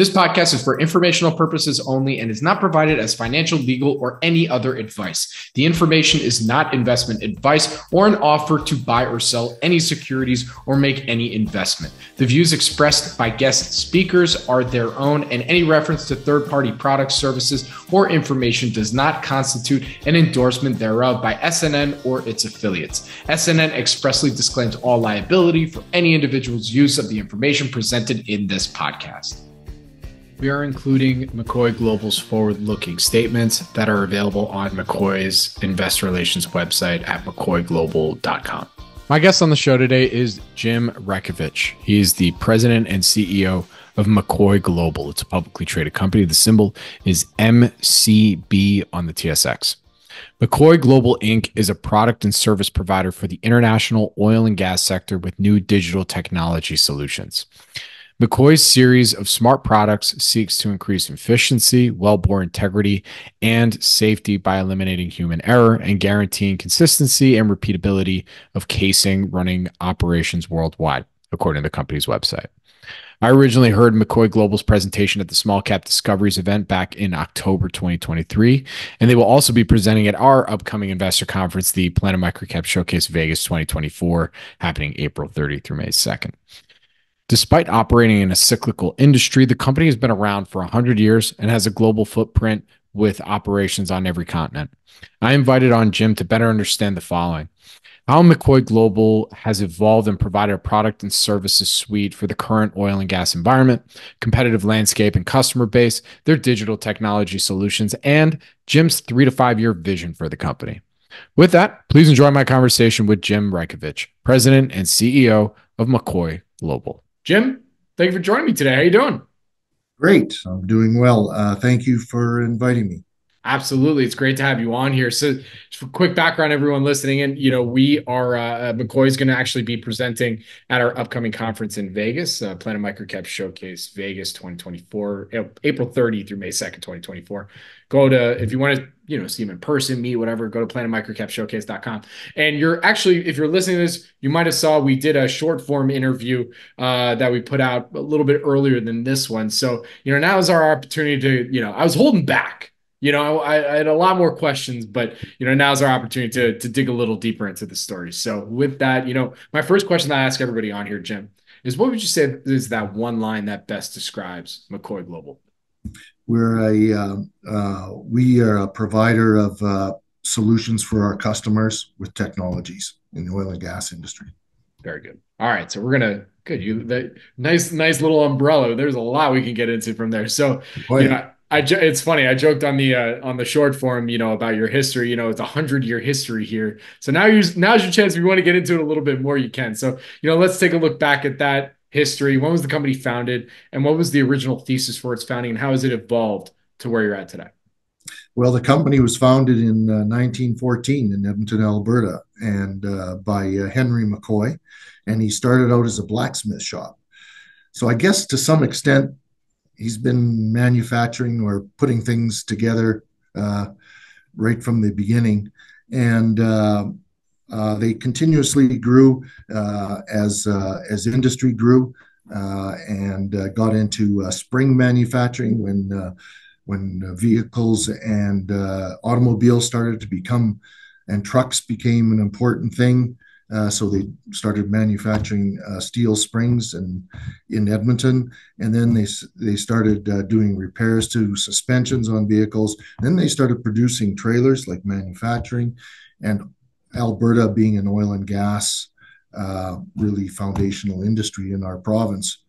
This podcast is for informational purposes only and is not provided as financial, legal, or any other advice. The information is not investment advice or an offer to buy or sell any securities or make any investment. The views expressed by guest speakers are their own, and any reference to third party products, services, or information does not constitute an endorsement thereof by SNN or its affiliates. SNN expressly disclaims all liability for any individual's use of the information presented in this podcast. We are including McCoy Global's forward looking statements that are available on McCoy's investor relations website at mccoyglobal.com. My guest on the show today is Jim Rakievich. He is the president and CEO of McCoy Global. It's a publicly traded company. The symbol is MCB on the TSX. McCoy Global Inc. is a product and service provider for the international oil and gas sector with new digital technology solutions. McCoy's series of smart products seeks to increase efficiency, wellbore integrity, and safety by eliminating human error and guaranteeing consistency and repeatability of casing running operations worldwide, according to the company's website. I originally heard McCoy Global's presentation at the Small Cap Discoveries event back in October 2023, and they will also be presenting at our upcoming investor conference, the Planet Microcap Showcase Vegas 2024, happening April 30 through May 2nd. Despite operating in a cyclical industry, the company has been around for 100 years and has a global footprint with operations on every continent. I invited on Jim to better understand the following how McCoy Global has evolved and provided a product and services suite for the current oil and gas environment, competitive landscape and customer base, their digital technology solutions, and Jim's three to five year vision for the company. With that, please enjoy my conversation with Jim Rakievich, President and CEO of McCoy Global. Jim, thank you for joining me today. How are you doing? Great. I'm doing well. Uh, thank you for inviting me. Absolutely. It's great to have you on here. So, quick background, everyone listening and you know, we are, uh, uh McCoy is going to actually be presenting at our upcoming conference in Vegas, uh, Planet Microcap Showcase Vegas 2024, April 30 through May 2nd, 2024. Go to, if you want to, you know, see him in person, meet, whatever, go to planetmicrocapshowcase.com. And you're actually, if you're listening to this, you might have saw we did a short form interview uh, that we put out a little bit earlier than this one. So, you know, now is our opportunity to, you know, I was holding back you know, I, I, had a lot more questions, but you know, now's our opportunity to to dig a little deeper into the story. So with that, you know, my first question that I ask everybody on here, Jim, is what would you say is that one line that best describes McCoy Global? We're a uh, uh, we are a provider of uh, solutions for our customers with technologies in the oil and gas industry. Very good. All right, so we're gonna good. You that nice nice little umbrella. There's a lot we can get into from there. So you know, I it's funny. I joked on the uh, on the short form, you know, about your history. You know, it's a hundred year history here. So now you now's your chance. If you want to get into it a little bit more, you can. So you know, let's take a look back at that history. When was the company founded, and what was the original thesis for its founding, and how has it evolved to where you're at today? Well, the company was founded in uh, 1914 in Edmonton, Alberta, and uh, by uh, Henry McCoy, and he started out as a blacksmith shop. So I guess to some extent, he's been manufacturing or putting things together uh, right from the beginning, and uh, uh, they continuously grew uh, as uh, as industry grew and got into spring manufacturing when when vehicles and automobiles started to become and trucks became an important thing. Uh, so they started manufacturing uh, steel springs and in Edmonton, and then they they started uh, doing repairs to suspensions on vehicles. Then they started producing trailers, like manufacturing, and Alberta being an oil and gas uh, really foundational industry in our province.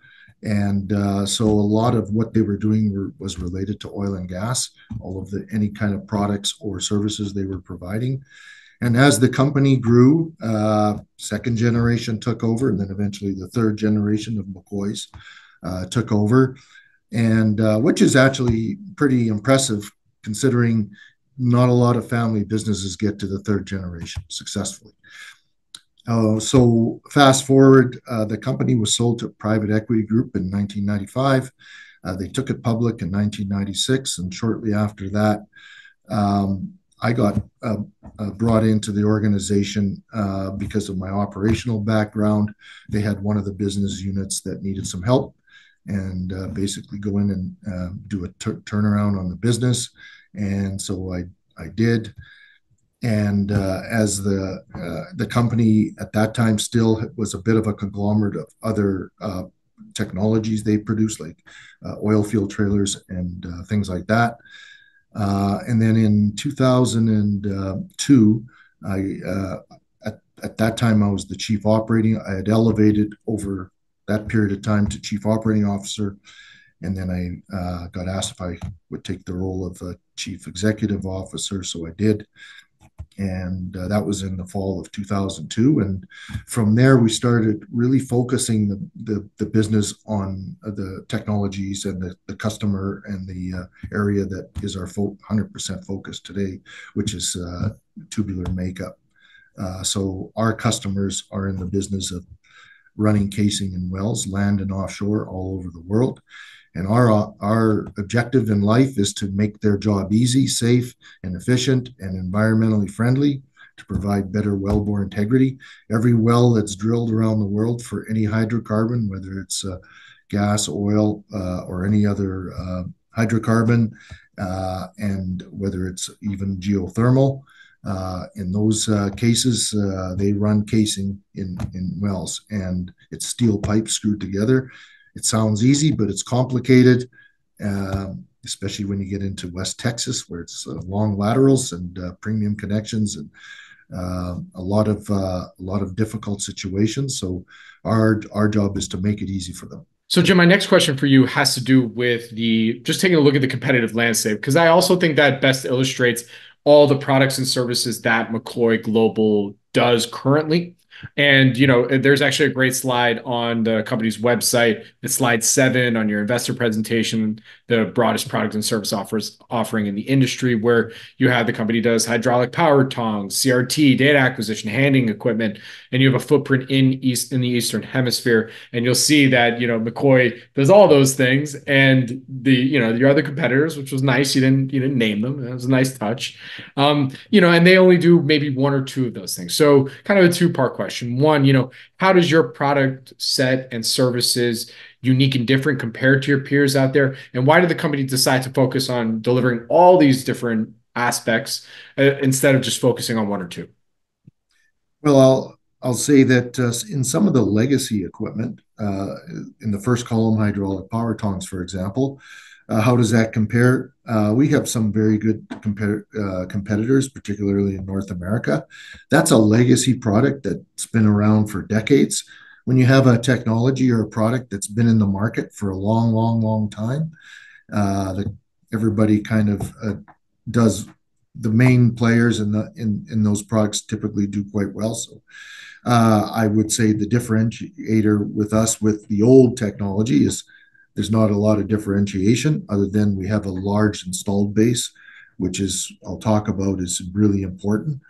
And uh, so a lot of what they were doing were, was related to oil and gas, all of the any kind of products or services they were providing. And as the company grew, uh, second generation took over, and then eventually the third generation of McCoys uh, took over, and uh, which is actually pretty impressive considering not a lot of family businesses get to the third generation successfully. Uh, so fast forward, uh, the company was sold to a private equity group in 1995. Uh, they took it public in 1996, and shortly after that, um, I got uh, uh, brought into the organization uh, because of my operational background. They had one of the business units that needed some help, and uh, basically go in and uh, do a t- turnaround on the business. And so I I did. And uh, as the the company at that time still was a bit of a conglomerate of other technologies they produce, like oil field trailers and things like that. And then in 2002, I at, at that time I was the chief operating. I had elevated over that period of time to chief operating officer. And then I uh, got asked if I would take the role of chief executive officer. So I did. And uh, that was in the fall of 2002. And from there, we started really focusing the, the, the business on uh, the technologies and the, the customer and the uh, area that is our fo- 100% focus today, which is uh, tubular makeup. Uh, so our customers are in the business of running casing and wells, land and offshore, all over the world. And our our objective in life is to make their job easy, safe, and efficient, and environmentally friendly. To provide better wellbore integrity. Every well that's drilled around the world for any hydrocarbon, whether it's uh, gas, oil, uh, or any other uh, hydrocarbon, uh, and whether it's even geothermal, uh, in those uh, cases, uh, they run casing in, in wells and it's steel pipes screwed together. It sounds easy, but it's complicated, um, especially when you get into West Texas, where it's uh, long laterals and uh, premium connections and uh, a lot of a lot of difficult situations. So our our job is to make it easy for them. So, Jim, my next question for you has to do with the just taking a look at the competitive landscape because I also think that best illustrates all the products and services that McCoy Global does currently. And you know, there's actually a great slide on the company's website. It's slide seven on your investor presentation, the broadest product and service offers offering in the industry, where you have the company does hydraulic power tongs, CRT, data acquisition, handling equipment, and you have a footprint in east in the eastern hemisphere. And you'll see that you know McCoy does all those things, and the you know your other competitors, which was nice. You didn't you didn't name them. It was a nice touch. Um, you know, and they only do maybe one or two of those things. So kind of a two part question question. One, you know, how does your product set and services unique and different compared to your peers out there? And why did the company decide to focus on delivering all these different aspects uh, instead of just focusing on one or two? Well, I'll I'll say that uh, in some of the legacy equipment, uh, in the first column hydraulic power tongs, for example, how does that compare? Uh, we have some very good compar- uh, competitors, particularly in North America. That's a legacy product that's been around for decades. When you have a technology or a product that's been in the market for a long, long, long time, uh, the, everybody kind of uh, does. The main players in the in in those products typically do quite well. So, uh, I would say the differentiator with us with the old technology is there's not a lot of differentiation other than we have a large installed base, which is I'll talk about is really important,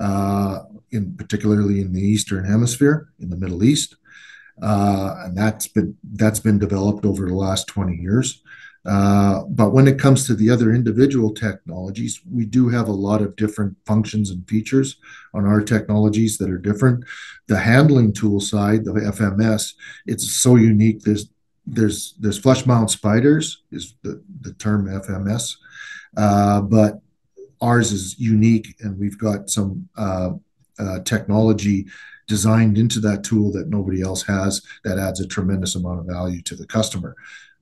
uh, in particularly in the Eastern Hemisphere, in the Middle East, uh, and that's been that's been developed over the last 20 years. Uh, but when it comes to the other individual technologies, we do have a lot of different functions and features on our technologies that are different. The handling tool side, the FMS, it's so unique. There's there's there's flush mount spiders is the, the term FMS, uh, but ours is unique and we've got some uh, uh, technology designed into that tool that nobody else has that adds a tremendous amount of value to the customer.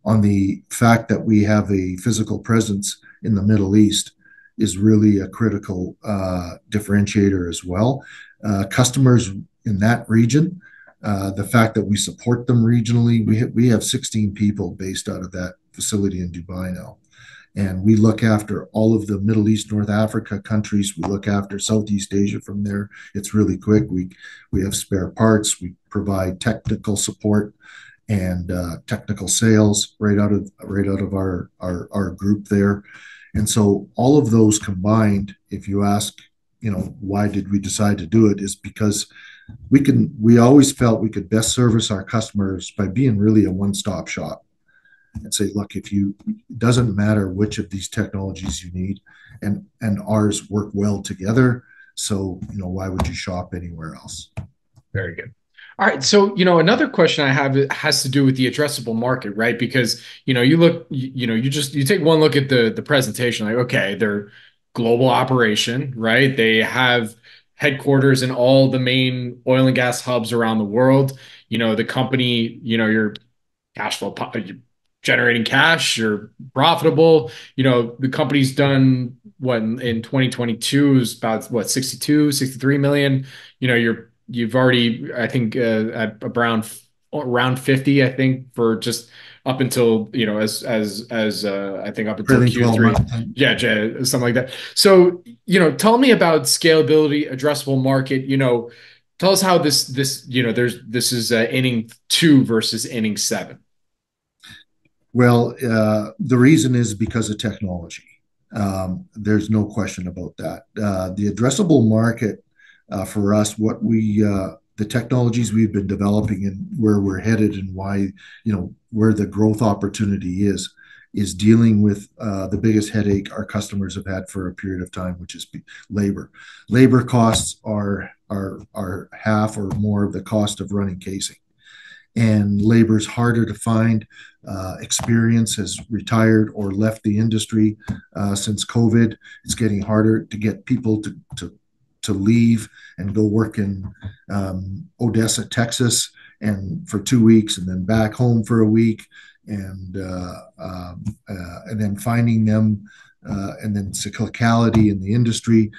On the fact that we have a physical presence in the Middle East is really a critical uh, differentiator as well. Uh, customers in that region uh, the fact that we support them regionally. We ha- we have 16 people based out of that facility in Dubai now, and we look after all of the Middle East, North Africa countries. We look after Southeast Asia from there. It's really quick. We we have spare parts. We provide technical support and uh, technical sales right out of right out of our, our our group there. And so all of those combined, if you ask, you know, why did we decide to do it, is because we can we always felt we could best service our customers by being really a one-stop shop and say look if you it doesn't matter which of these technologies you need and and ours work well together so you know why would you shop anywhere else very good All right. So, you know, another question I have has to do with the addressable market, right? Because, you know, you look, you, you know, you just you take one look at the the presentation, like, okay, they're global operation, right? They have headquarters in all the main oil and gas hubs around the world. You know, the company, you know, your cash flow generating cash, you're profitable. You know, the company's done what in 2022 is about what 62, 63 million. You know, you're you've already, I think, uh, at around around 50, I think, for just up until you know as as as uh, I think up until Q3, yeah, something like that. So you know, tell me about scalability, addressable market. You know, tell us how this this you know there's this is uh, inning two versus inning seven. Well, uh, the reason is because of technology. Um, there's no question about that. Uh, the addressable market uh, for us, what we, uh, the technologies we've been developing and where we're headed and why, you know, where the growth opportunity is, is dealing with uh, the biggest headache our customers have had for a period of time, which is labor. Labor costs are are are half or more of the cost of running casing, and labor is harder to find. Uh, experience has retired or left the industry uh, since COVID. It's getting harder to get people to to to leave and go work in um, Odessa, Texas, and for two weeks, and then back home for a week, and uh, um, uh, and then finding them, uh, and then cyclicality in the industry.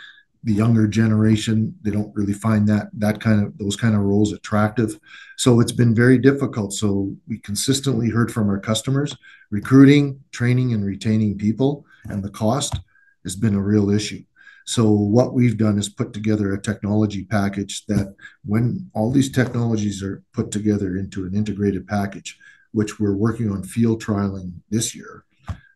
The younger generation, they don't really find that that kind of those kind of roles attractive. So it's been very difficult. So we consistently heard from our customers, recruiting, training, and retaining people, and the cost has been a real issue. So what we've done is put together a technology package that when all these technologies are put together into an integrated package, which we're working on field trialing this year,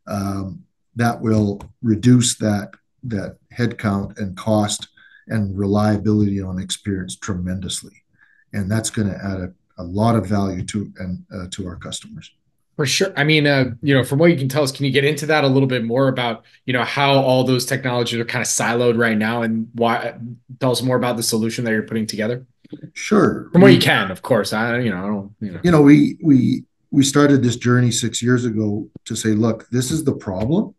um, that will reduce that that headcount and cost and reliability on experience tremendously, and that's going to add a, a lot of value to and uh, to our customers. For sure. I mean, uh, you know, from what you can tell us, can you get into that a little bit more about, you know, how all those technologies are kind of siloed right now and why tell us more about the solution that you're putting together? Sure. From what you can, of course. I, you know, I don't, you know. You know, we we we started this journey six years ago to say, look, this is the problem.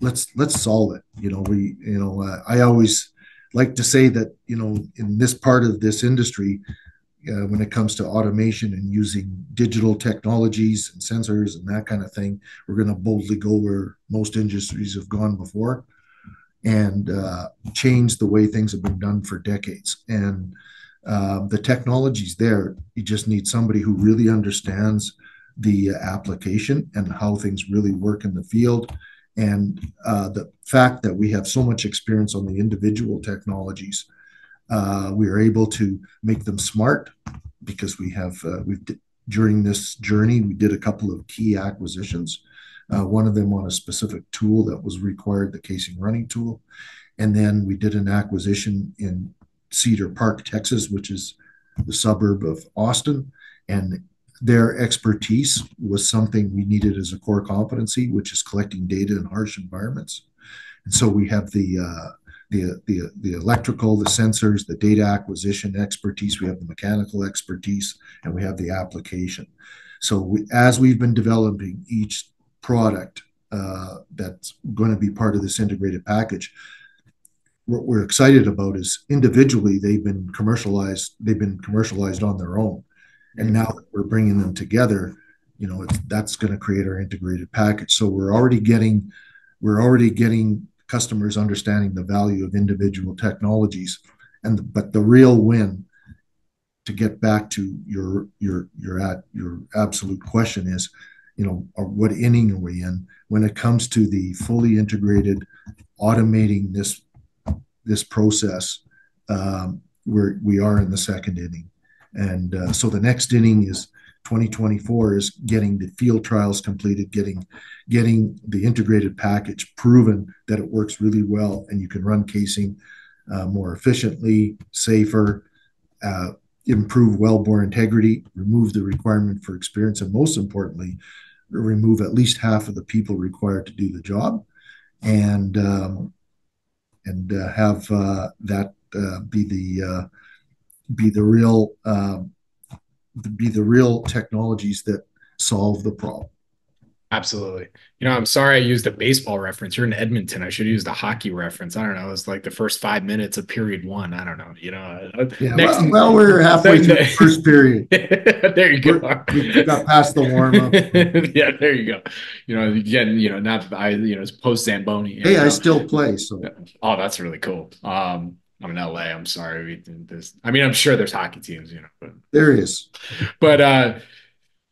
Let's let's solve it. You know, we, you know, uh, I always like to say that, you know, in this part of this industry, uh, when it comes to automation and using digital technologies and sensors and that kind of thing, we're going to boldly go where most industries have gone before and uh, change the way things have been done for decades. And uh, the technology's there. You just need somebody who really understands the application and how things really work in the field. And uh, the fact that we have so much experience on the individual technologies uh, we are able to make them smart because we have uh, we've during this journey we did a couple of key acquisitions. Uh, one of them on a specific tool that was required, the casing running tool, and then we did an acquisition in Cedar Park, Texas, which is the suburb of Austin, and their expertise was something we needed as a core competency, which is collecting data in harsh environments. And so we have the uh, the, the, the electrical, the sensors, the data acquisition expertise, we have the mechanical expertise, and we have the application. So we, as we've been developing each product uh, that's going to be part of this integrated package, what we're excited about is individually they've been commercialized. They've been commercialized on their own, and now we're bringing them together, you know, that's going to create our integrated package. So we're already getting, we're already getting customers understanding the value of individual technologies. And but the real win to get back to your your your at your absolute question is, you know, uh, what inning are we in when it comes to the fully integrated automating this this process? Um, where we are in the second inning, and uh, so the next inning is 2024 is getting the field trials completed, getting getting the integrated package proven that it works really well, and you can run casing uh, more efficiently, safer, uh, improve wellbore integrity, remove the requirement for experience, and most importantly, remove at least half of the people required to do the job, and um, and uh, have uh, that uh, be the uh, be the real um, be the real technologies that solve the problem. Absolutely. You know, I'm sorry I used a baseball reference. You're in Edmonton. I should use the hockey reference. I don't know. It's like the first five minutes of period one. I don't know. You know, uh, yeah, next, well, well, we're halfway through the first period. there you go. we got past the warm up. yeah, there you go. You know, again, you know, not I, you know, it's post Zamboni. Hey, know? I still play. So, oh, that's really cool. Um, I'm in LA. I'm sorry. This, I mean, I'm sure there's hockey teams, you know, but there is. But uh,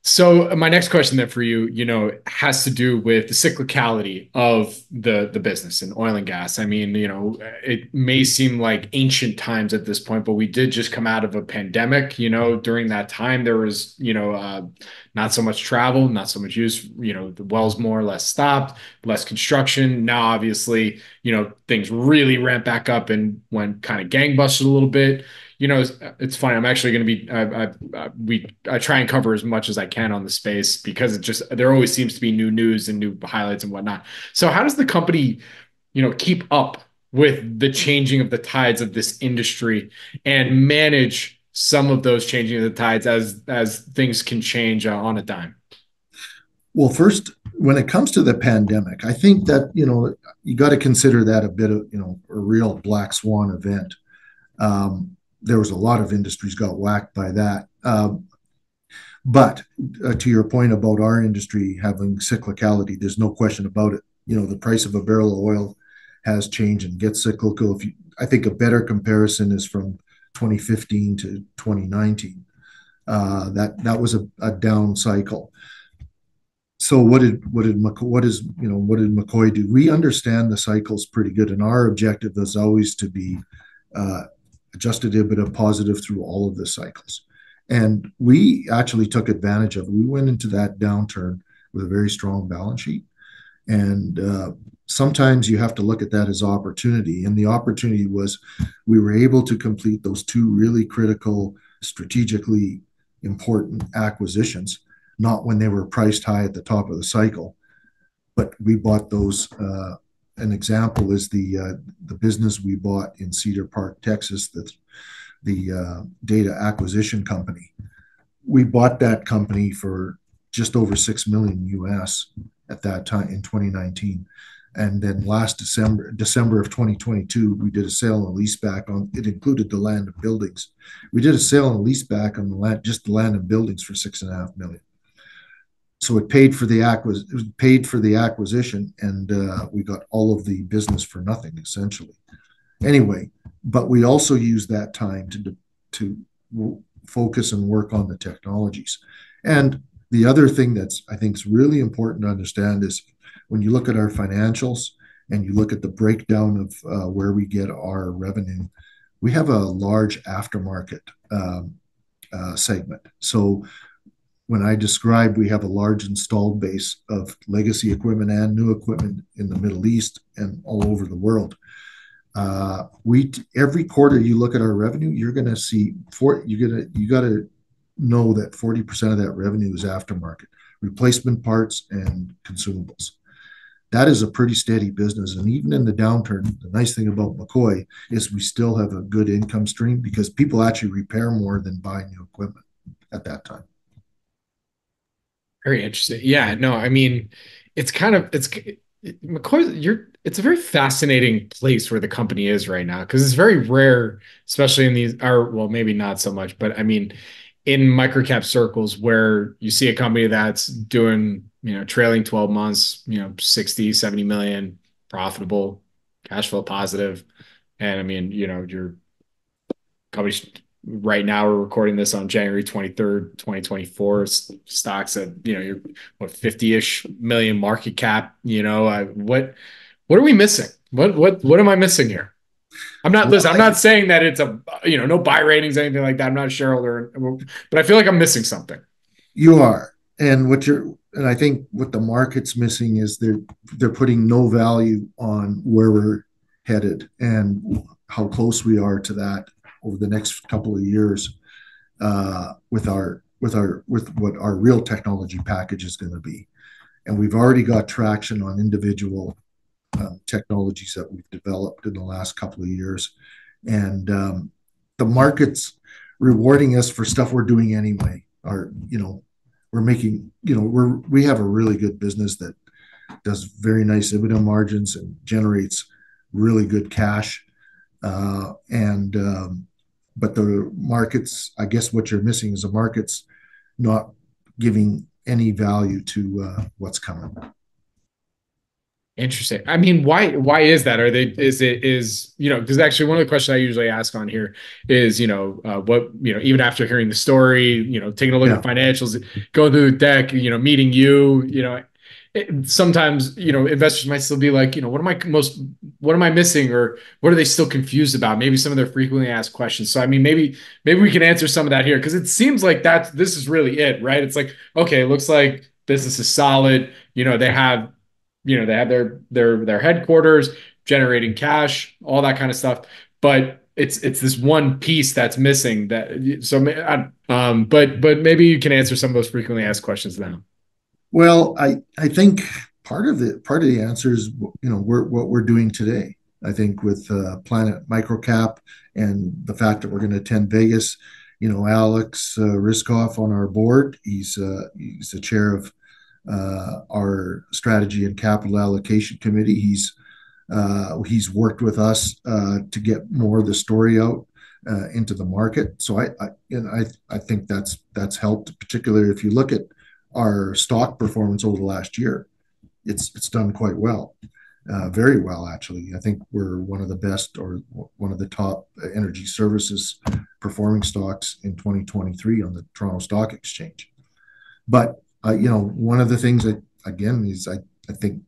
so uh, my next question then for you, you know, has to do with the cyclicality of the the business in oil and gas. I mean, you know, it may seem like ancient times at this point, but we did just come out of a pandemic. You know, during that time there was, you know, uh, not so much travel, not so much use. You know, the wells more or less stopped, less construction. Now, obviously, you know, things really ramped back up and went kind of gangbusters a little bit you know, it's, it's funny. I'm actually going to be, I, I, we, I try and cover as much as I can on the space because it just, there always seems to be new news and new highlights and whatnot. So how does the company, you know, keep up with the changing of the tides of this industry and manage some of those changing of the tides as, as things can change uh, on a dime? Well, first, when it comes to the pandemic, I think that, you know, you got to consider that a bit of, you know, a real black swan event. Um, there was a lot of industries got whacked by that. Um, but uh, to your point about our industry having cyclicality, there's no question about it. You know, the price of a barrel of oil has changed and gets cyclical. If you, I think a better comparison is from 2015 to 2019. Uh, that that was a, a, down cycle. So what did what did McCoy, what is you know what did McCoy do? We understand the cycles pretty good, and our objective is always to be uh, adjusted EBITDA positive through all of the cycles. And we actually took advantage of it. We went into that downturn with a very strong balance sheet. And uh, sometimes you have to look at that as opportunity. And the opportunity was we were able to complete those two really critical, strategically important acquisitions, not when they were priced high at the top of the cycle, but we bought those uh, an example is the uh, the business we bought in Cedar Park, Texas. That's the uh, data acquisition company. We bought that company for just over six million US at that time in 2019, and then last December, December of 2022, we did a sale and leaseback on. It included the land and buildings. We did a sale and leaseback on the land, just the land and buildings for six and a half million so it paid for the acquis- it paid for the acquisition and uh, we got all of the business for nothing essentially. Anyway but we also used that time to to focus and work on the technologies. And the other thing that's i think is really important to understand is when you look at our financials and you look at the breakdown of uh, where we get our revenue we have a large aftermarket um, uh, segment. So when I described we have a large installed base of legacy equipment and new equipment in the Middle East and all over the world. Uh, we every quarter you look at our revenue, you're going to see for you're gonna you got to know that 40% of that revenue is aftermarket, replacement parts and consumables. That is a pretty steady business, and even in the downturn, the nice thing about McCoy is we still have a good income stream because people actually repair more than buy new equipment at that time. Very interesting. Yeah, no, I mean, it's kind of it's McCoy. You're it's a very fascinating place where the company is right now because it's very rare, especially in these. Or well, maybe not so much, but I mean, in microcap circles where you see a company that's doing you know trailing 12 months, you know 60, 70 million profitable, cash flow positive, and I mean, you know, your company's right now we're recording this on January 23rd, 2024. Stocks at, you know, you're what 50-ish million market cap, you know, uh, what what are we missing? What what what am I missing here? I'm not listen, I'm not saying that it's a you know, no buy ratings, anything like that. I'm not a shareholder, but I feel like I'm missing something. You are. And what you're and I think what the market's missing is they're they're putting no value on where we're headed and how close we are to that over the next couple of years uh, with our with our with what our real technology package is going to be, and we've already got traction on individual uh, technologies that we've developed in the last couple of years, and um, the market's rewarding us for stuff we're doing anyway. are, you know, we're making, you know, we're we have a really good business that does very nice EBITDA margins and generates really good cash. And but the markets, I guess what you're missing is the markets not giving any value to what's coming. Interesting. I mean, why why is that? Are they is it is you know because actually one of the questions I usually ask on here is you know uh, what you know even after hearing the story you know taking a look yeah. at financials going through the deck you know meeting you you know sometimes you know investors might still be like you know what am I most what am I missing? Or what are they still confused about? Maybe some of their frequently asked questions. So I mean maybe maybe we can answer some of that here. Because it seems like that this is really it right? It's like okay it looks like business is solid. You know they have you know they have their their their headquarters generating cash all that kind of stuff. But it's it's this one piece that's missing that so um but but maybe you can answer some of those frequently asked questions now well i i think part of the part of the answer is you know we're, what we're doing today i think with uh, planet microcap and the fact that we're going to attend vegas you know alex uh, ryzhikov on our board he's uh, he's the chair of uh, our strategy and capital allocation committee. He's uh, he's worked with us uh, to get more of the story out uh, into the market. So I, I and I I think that's that's helped, particularly if you look at our stock performance over the last year. It's it's done quite well, uh, very well actually. I think we're one of the best or one of the top energy services performing stocks in 2023 on the Toronto Stock Exchange. But uh, you know, one of the things that again is I, I think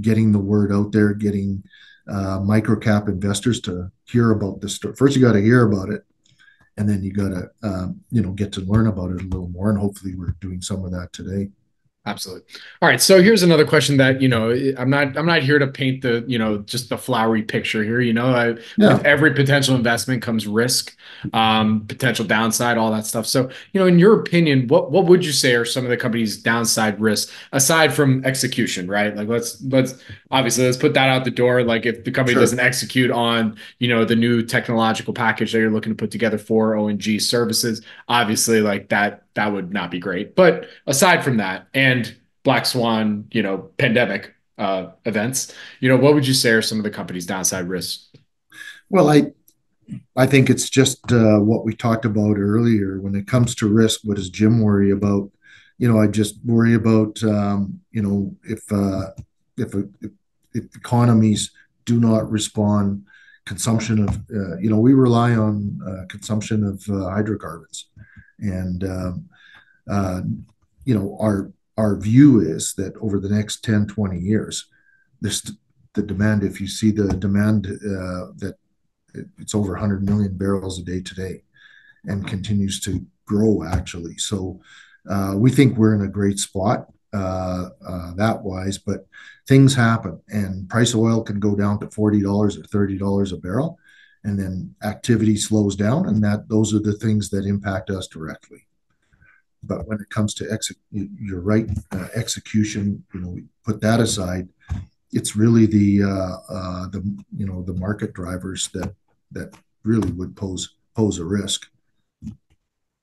getting the word out there, getting uh, microcap investors to hear about this story. First, you got to hear about it, and then you got to um, you know get to learn about it a little more. And hopefully, we're doing some of that today. Absolutely. All right. So here's another question that, you know, I'm not, I'm not here to paint the, you know, just the flowery picture here. You know, I, yeah. with every potential investment comes risk, um, potential downside, all that stuff. So, you know, in your opinion, what, what would you say are some of the company's downside risks aside from execution, right? Like let's, let's obviously let's put that out the door. Like if the company sure. doesn't execute on, you know, the new technological package that you're looking to put together for ONG services, obviously like that, that would not be great. But aside from that, and black swan, you know, pandemic uh, events, you know, what would you say are some of the company's downside risks? Well, I I think it's just uh, what we talked about earlier. When it comes to risk, what does Jim worry about? You know, I just worry about um, you know if uh, if, if, if economies do not respond, consumption of uh, you know we rely on uh, consumption of uh, hydrocarbons and um, uh, you know our our view is that over the next 10 20 years this the demand if you see the demand uh, that it's over 100 million barrels a day today and continues to grow actually. So uh, we think we're in a great spot uh, uh, that wise but things happen and price of oil can go down to $40 or $30 a barrel and then activity slows down and that those are the things that impact us directly. But when it comes to exec you're right uh, execution you know put that aside it's really the uh, uh, the you know the market drivers that that really would pose pose a risk.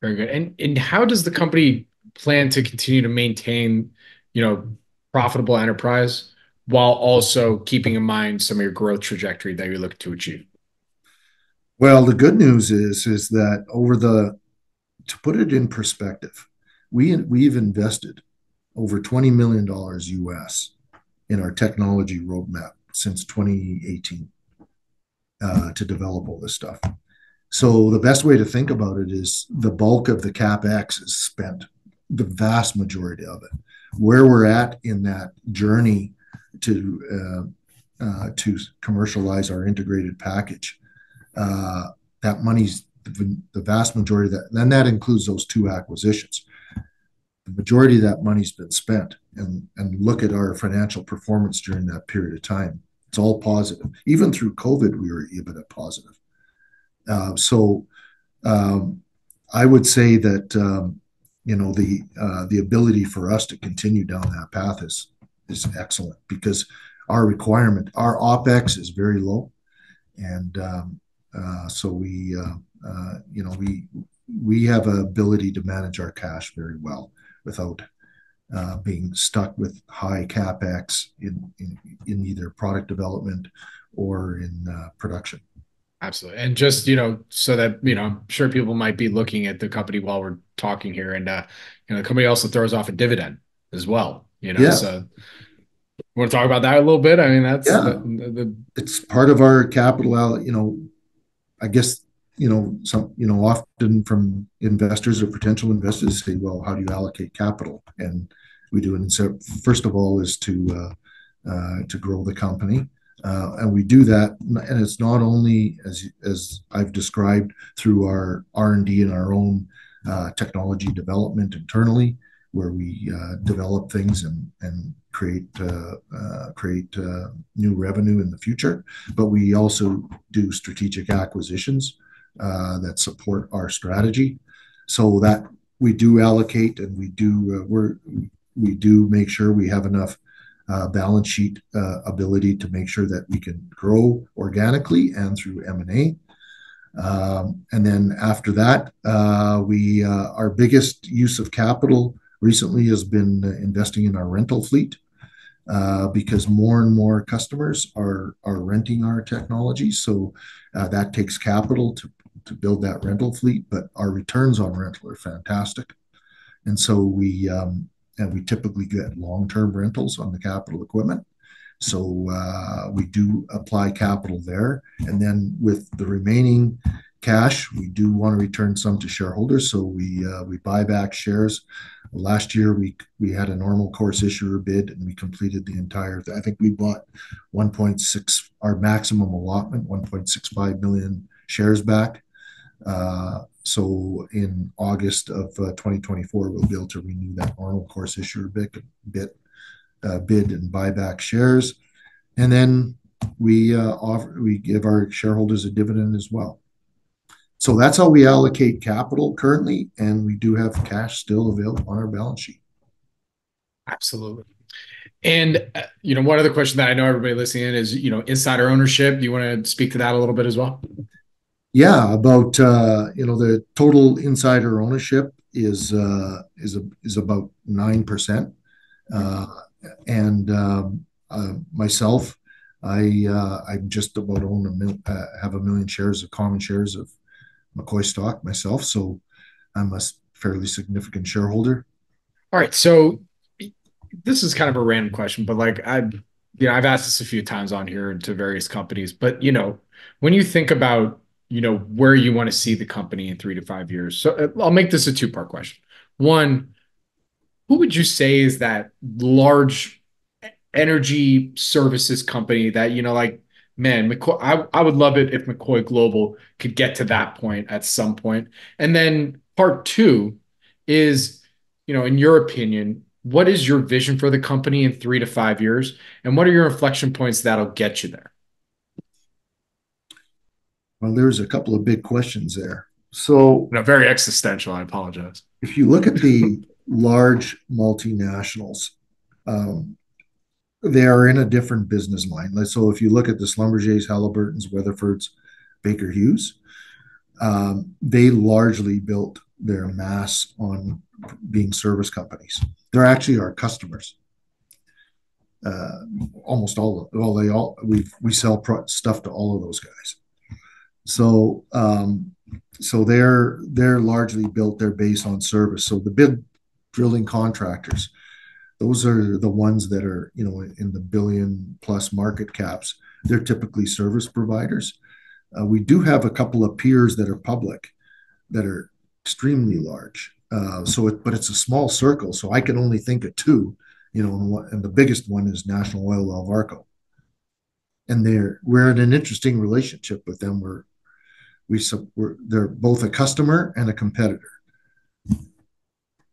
Very good. And and how does the company plan to continue to maintain you know profitable enterprise while also keeping in mind some of your growth trajectory that you're looking to achieve well, the good news is is that over the to put it in perspective, we we've invested over twenty million dollars US in our technology roadmap since 2018 uh, to develop all this stuff. So the best way to think about it is the bulk of the capex is spent, the vast majority of it. Where we're at in that journey to uh, uh, to commercialize our integrated package uh, that money's the, vast majority of that, and that includes those two acquisitions. The majority of that money's been spent, and and look at our financial performance during that period of time. It's all positive. Even through COVID, we were EBITDA positive. Uh, so, um, I would say that um, you know the uh, the ability for us to continue down that path is is excellent because our requirement, our opex is very low, and um, so we, uh, uh, you know, we we have an ability to manage our cash very well without being stuck with high CapEx in either product development or in production. Absolutely. And just, you know, so that, you know, I'm sure people might be looking at the company while we're talking here. And, you know, the company also throws off a dividend as well, you know, so want to talk about that a little bit? I mean, that's yeah, it's part of our capital, you know, I guess, you know, some, you know, often from investors or potential investors say, well, how do you allocate capital? And we do. And so first of all is to uh to grow the company. Uh, And we do that. And it's not only, as as I've described, through our R&D and our own technology development internally, where we uh, develop things and and create uh, uh, create new revenue in the future. But we also do strategic acquisitions that support our strategy so that we do allocate and we do make sure we have enough balance sheet ability to make sure that we can grow organically and through M&A. Um, and then after that, we our biggest use of capital recently has been investing in our rental fleet uh, because more and more customers are are renting our technology. So uh, that takes capital to to build that rental fleet. But our returns on rental are fantastic. And so we um, and we typically get long-term rentals on the capital equipment. So uh, we do apply capital there. And then with the remaining cash, we do want to return some to shareholders. So we we buy back shares. Last year, we we had a normal course issuer bid, and we completed the entire, I think we bought 1.6, our maximum allotment, 1.65 million shares back. Uh, so in August of uh, 2024, we'll be able to renew that normal course issuer bid bid uh, and buy back shares. And then we offer we give our shareholders a dividend as well. So that's how we allocate capital currently. And we do have cash still available on our balance sheet. Absolutely. And, you know, one other question that I know everybody listening in is, you know, insider ownership. Do you want to speak to that a little bit as well? Yeah, about, uh, you know, the total insider ownership is uh, is a, is about 9%. uh, And uh myself, I uh, I just about own a have a million shares of common shares of McCoy stock myself. So I'm a fairly significant shareholder. All right. So this is kind of a random question, but like I've asked this a few times on here to various companies. But, you know, when you think about, you know, where you want to see the company in three to five years, so uh, I'll make this a two-part question. One, who would you say is that large energy services company that, you know, like, man, I would love it if McCoy Global could get to that point at some point. And then part two is, you know, in your opinion, what is your vision for the company in three to five years? And what are your inflection points that'll get you there? Well, there's a couple of big questions there. So. Very existential. I apologize. If you look at the large multinationals, um, they are in a different business line. So if you look at the Schlumberger, Halliburton, Weatherford's, Baker Hughes, they largely built their mass on being service companies. They're actually our customers. Almost all of. Well, they all we we sell stuff to all of those guys. So um, so they're they're largely built their base on service. So the big drilling contractors, those are the ones that are, you know, in the billion-plus market caps. They're typically service providers. Uh, we do have a couple of peers that are public that are extremely large. Uh, so, but it's a small circle. So I can only think of two, you know, and the biggest one is National Oilwell Varco. And they're we're in an interesting relationship with them. We're we're They're both a customer and a competitor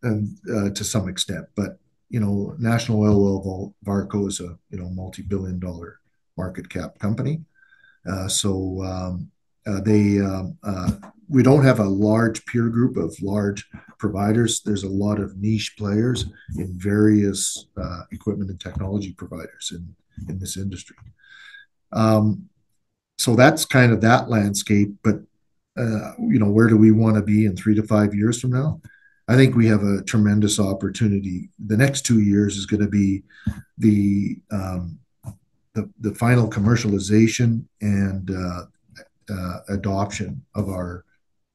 and uh, to some extent. But, you know, National Oilwell Varco is a, you know, multi-billion-dollar market cap company. Uh, so um, uh, they, um, uh, we don't have a large peer group of large providers. There's a lot of niche players in various equipment and technology providers in in this industry. Um, so that's kind of that landscape. But uh, you know, where do we want to be in three to five years from now? I think we have a tremendous opportunity. The next two years is going to be the um, the, the final commercialization and uh, uh, adoption of our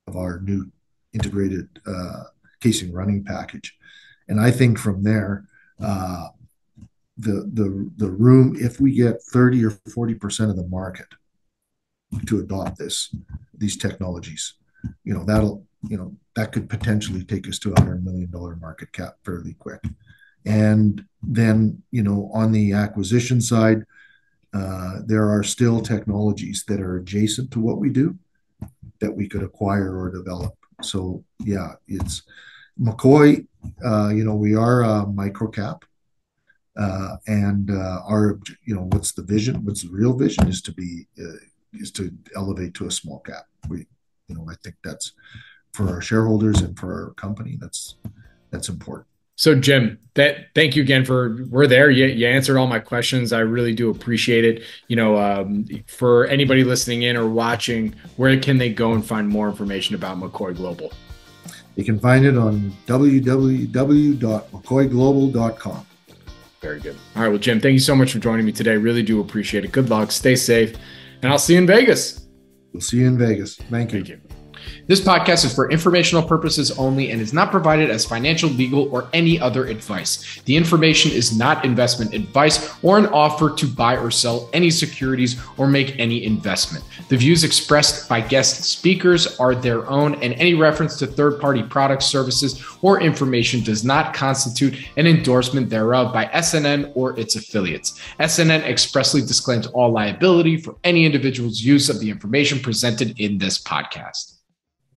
of our new integrated uh, casing running package, and I think from there, uh, the the the room if we get thirty or forty percent of the market to adopt this these technologies, you know that'll you know that could potentially take us to a hundred million dollar market cap fairly quick, and then you know on the acquisition side uh, there are still technologies that are adjacent to what we do that we could acquire or develop. So yeah, it's McCoy. Uh, you know, we are a micro cap, uh, and uh, our you know what's the vision? What's the real vision is to be uh, is to elevate to a small cap. We you know I think that's for our shareholders and for our company. That's that's important. So Jim, that thank you again for we're there. You, you answered all my questions. I really do appreciate it. You know, um, for anybody listening in or watching, where can they go and find more information about McCoy Global? You can find it on www.mccoyglobal.com. Very good. All right. Well, Jim, thank you so much for joining me today. Really do appreciate it. Good luck. Stay safe. And I'll see you in Vegas. We'll see you in Vegas. Thank you. Thank you. This podcast is for informational purposes only and is not provided as financial, legal, or any other advice. The information is not investment advice or an offer to buy or sell any securities or make any investment. The views expressed by guest speakers are their own, and any reference to third party products, services, or information does not constitute an endorsement thereof by SNN or its affiliates. SNN expressly disclaims all liability for any individual's use of the information presented in this podcast.